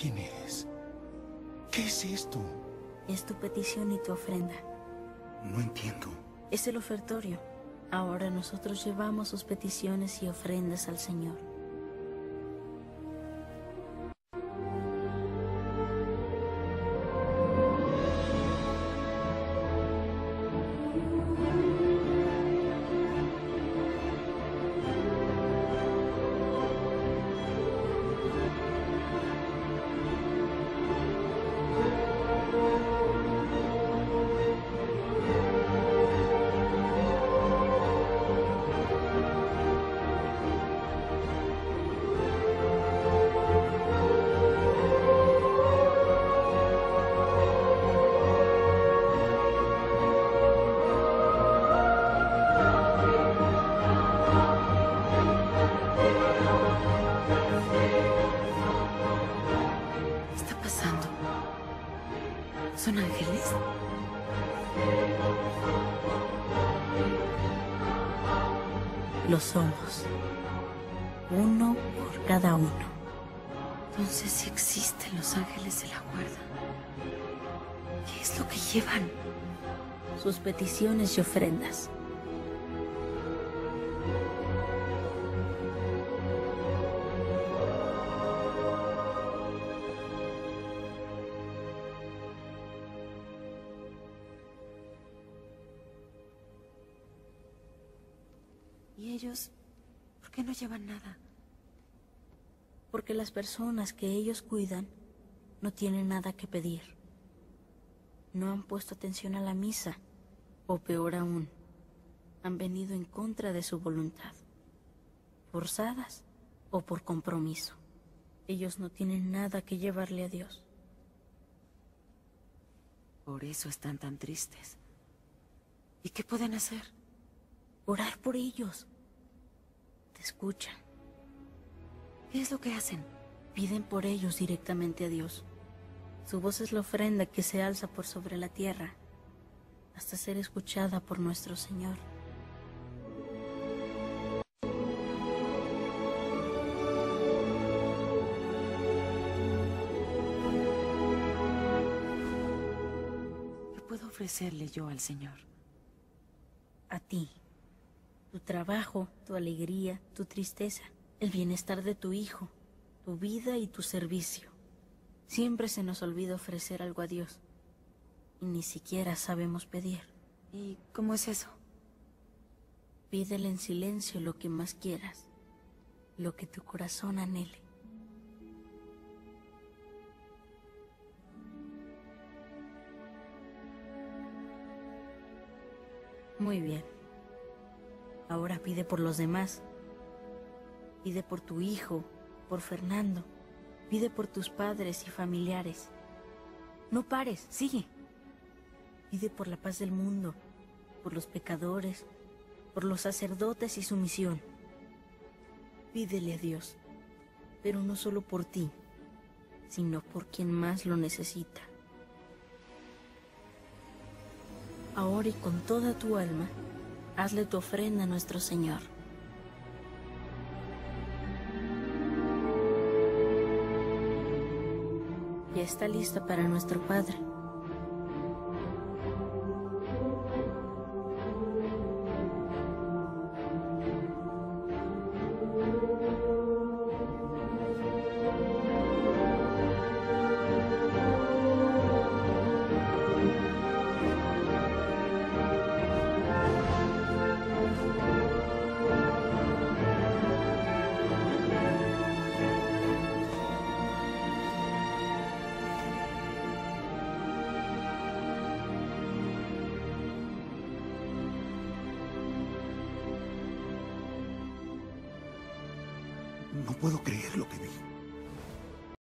¿Quién eres? ¿Qué es esto? Es tu petición y tu ofrenda. No entiendo. Es el ofertorio. Ahora nosotros llevamos sus peticiones y ofrendas al Señor. ¿Son ángeles? Lo somos. Uno por cada uno. Entonces si existen los ángeles de la guarda. ¿Qué es lo que llevan? Sus peticiones y ofrendas. ¿Y ellos por qué no llevan nada? Porque las personas que ellos cuidan no tienen nada que pedir. No han puesto atención a la misa, o peor aún, han venido en contra de su voluntad, forzadas o por compromiso. Ellos no tienen nada que llevarle a Dios. Por eso están tan tristes. ¿Y qué pueden hacer? Orar por ellos. Te escuchan. ¿Qué es lo que hacen? Piden por ellos directamente a Dios. Su voz es la ofrenda que se alza por sobre la tierra hasta ser escuchada por nuestro Señor. ¿Qué puedo ofrecerle yo al Señor? A ti tu trabajo, tu alegría, tu tristeza, el bienestar de tu hijo, tu vida y tu servicio. Siempre se nos olvida ofrecer algo a Dios y ni siquiera sabemos pedir. ¿Y cómo es eso? Pídele en silencio lo que más quieras, lo que tu corazón anhele. Muy bien. Ahora pide por los demás. Pide por tu hijo, por Fernando. Pide por tus padres y familiares. No pares, sigue. Pide por la paz del mundo, por los pecadores, por los sacerdotes y su misión. Pídele a Dios, pero no solo por ti, sino por quien más lo necesita. Ahora y con toda tu alma, hazle tu ofrenda a nuestro Señor. Ya está lista para nuestro Padre. No puedo creer lo que vi.